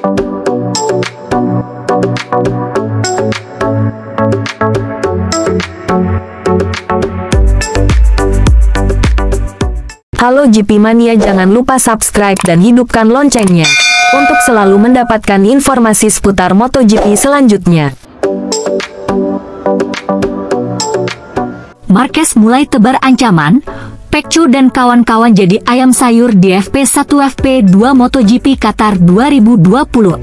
Halo GP Mania jangan lupa subscribe dan hidupkan loncengnya. Untuk selalu mendapatkan informasi seputar MotoGP selanjutnya. Marquez mulai tebar ancaman, Pekcu dan kawan-kawan jadi ayam sayur di FP1 FP2 MotoGP Qatar 2024.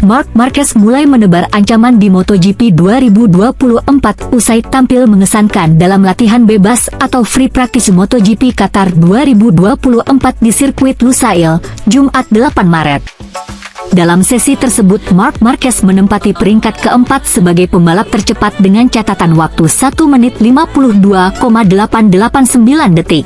Mark Marquez mulai menebar ancaman di MotoGP 2024 usai tampil mengesankan dalam latihan bebas atau free practice MotoGP Qatar 2024 di sirkuit Lusail, Jumat 8 Maret. Dalam sesi tersebut Mark Marquez menempati peringkat keempat sebagai pembalap tercepat dengan catatan waktu 1 menit 52,889 detik.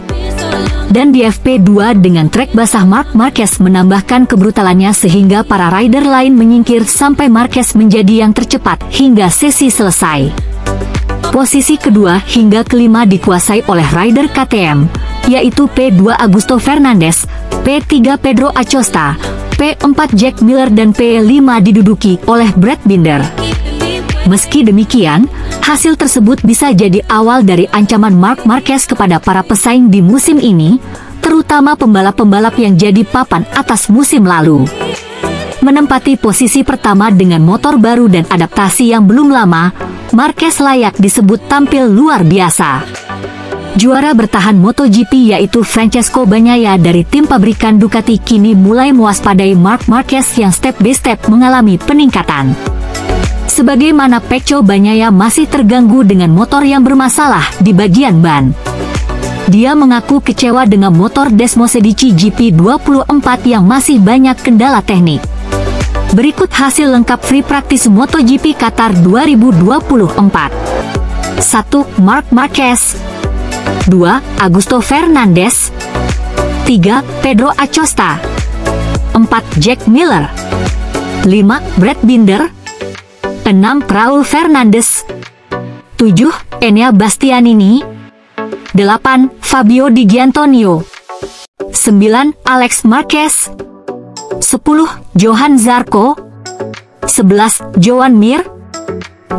Dan di FP2 dengan trek basah Mark Marquez menambahkan kebrutalannya sehingga para rider lain menyingkir sampai Marquez menjadi yang tercepat hingga sesi selesai. Posisi kedua hingga kelima dikuasai oleh rider KTM, yaitu P2 Augusto Fernandez, P3 Pedro Acosta, P4 Jack Miller dan P5 diduduki oleh Brad Binder. Meski demikian, hasil tersebut bisa jadi awal dari ancaman Mark Marquez kepada para pesaing di musim ini, terutama pembalap-pembalap yang jadi papan atas musim lalu. Menempati posisi pertama dengan motor baru dan adaptasi yang belum lama, Marquez layak disebut tampil luar biasa. Juara bertahan MotoGP yaitu Francesco Bagnaia dari tim pabrikan Ducati kini mulai mewaspadai Mark Marquez yang step by step mengalami peningkatan. Sebagaimana Pecco Banyaya masih terganggu dengan motor yang bermasalah di bagian ban. Dia mengaku kecewa dengan motor Desmosedici GP24 yang masih banyak kendala teknik. Berikut hasil lengkap free practice MotoGP Qatar 2024. 1. Mark Marquez 2. Augusto Fernandez 3. Pedro Acosta 4. Jack Miller 5. Brad Binder 6. Raul Fernandes 7. Enea Bastianini 8. Fabio Di Giantonio 9. Alex Marquez 10. Johan Zarco 11. Joan Mir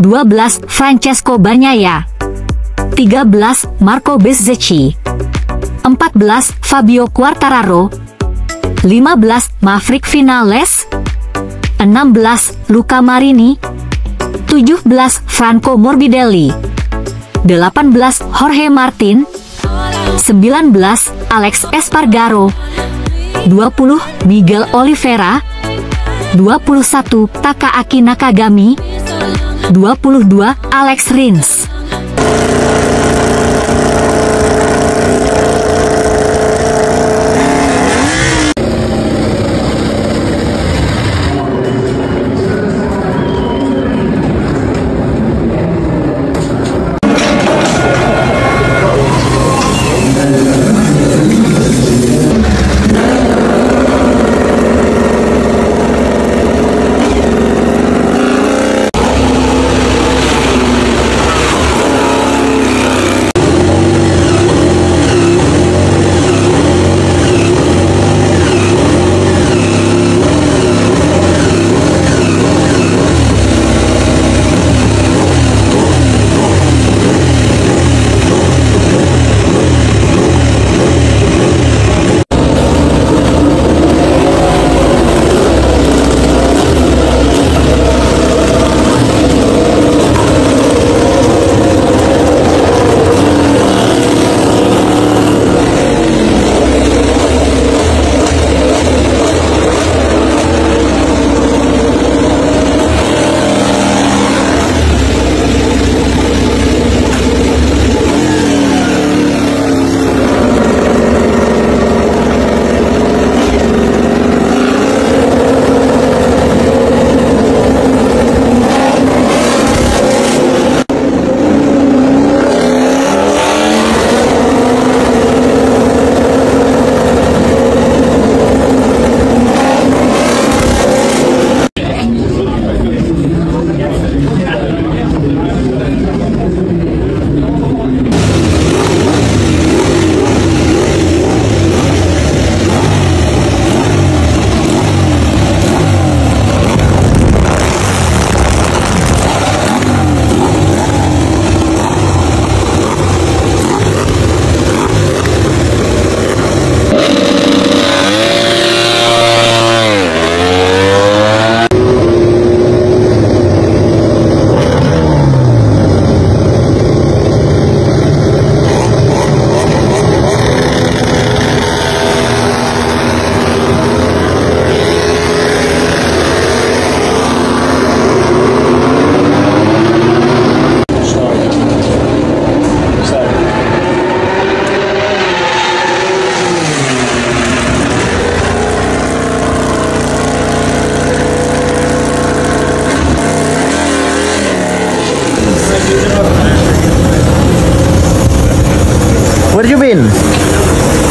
12. Francesco Bagnaia 13. Marco Bezzecchi 14. Fabio Quartararo 15. Maverick Finales 16. Luca Marini 17 Franco Morbidelli 18 Jorge Martin 19 Alex Espargaro 20 Miguel Oliveira 21 Takaaki Nakagami 22 Alex Rins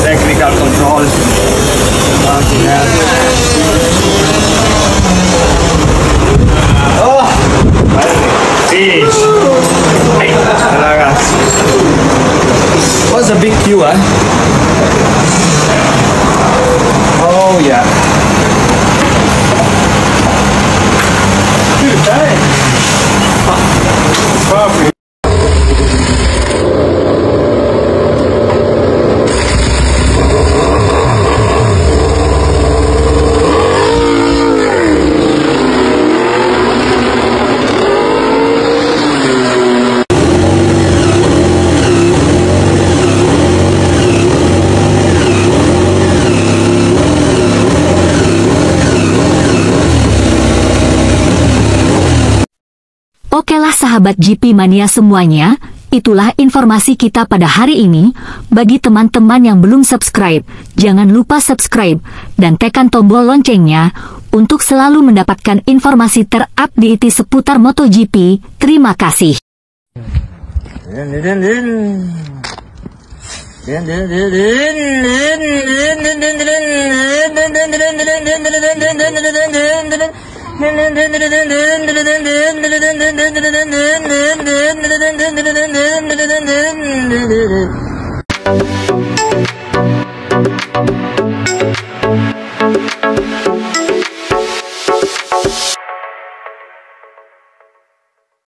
technical control. Oh! Fish! A big queue, ah. Oh, yeah. Dude, dang! Lah sahabat GP Mania semuanya, itulah informasi kita pada hari ini. Bagi teman-teman yang belum subscribe, jangan lupa subscribe dan tekan tombol loncengnya untuk selalu mendapatkan informasi terupdate seputar MotoGP. Terima kasih.